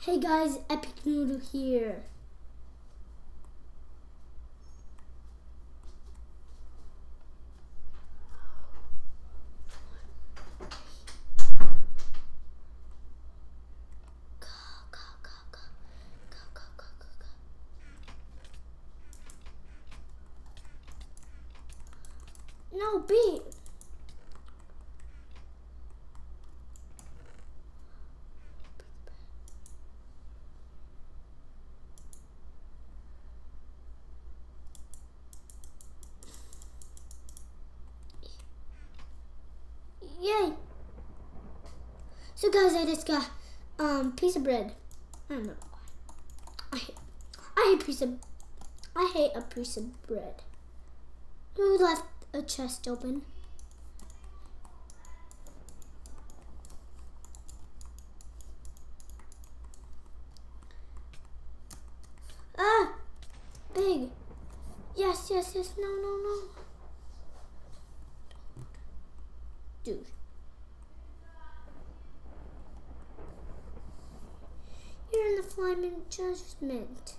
Hey guys, Epic Noodle here. No, B. Yay! So guys, I just got um piece of bread. I don't know why. I hate, I hate piece of I hate a piece of bread. Who left a chest open? Ah! Big! Yes, yes, yes, no, no, no. Dude. You're in judgment.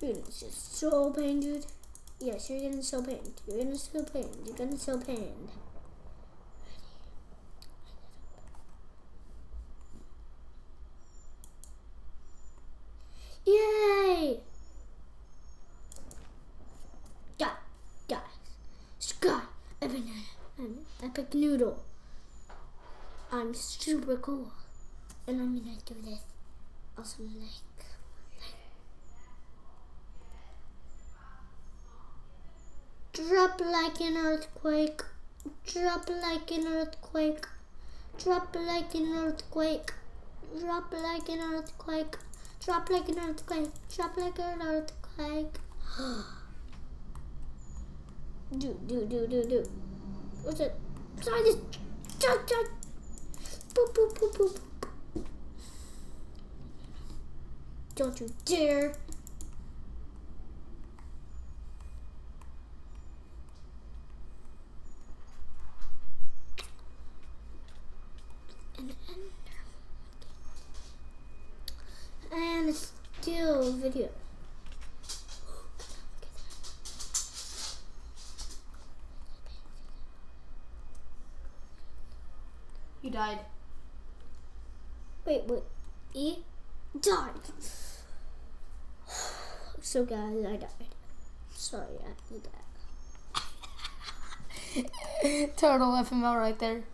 You're just so pain, dude. Yes, you're gonna so pain. You're gonna so pain. You're gonna so pain. Yay! Guys, guys, Sky, epic, an epic noodle. I'm super cool, and I'm gonna do this. Awesome, like. Drop like an earthquake. Drop like an earthquake. Drop like an earthquake. Drop like an earthquake. Drop like an earthquake. Drop like an earthquake. do do do do do. What's it? Sorry, this. Chug chug. Boop boop boop boop. Don't you dare. And it's still video. You died. Wait, wait. E died. So guys, I died. Sorry, I did that. Total FML right there.